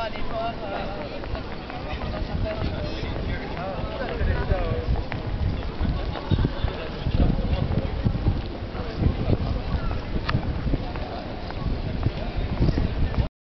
Europa, den Torhüter. Äh,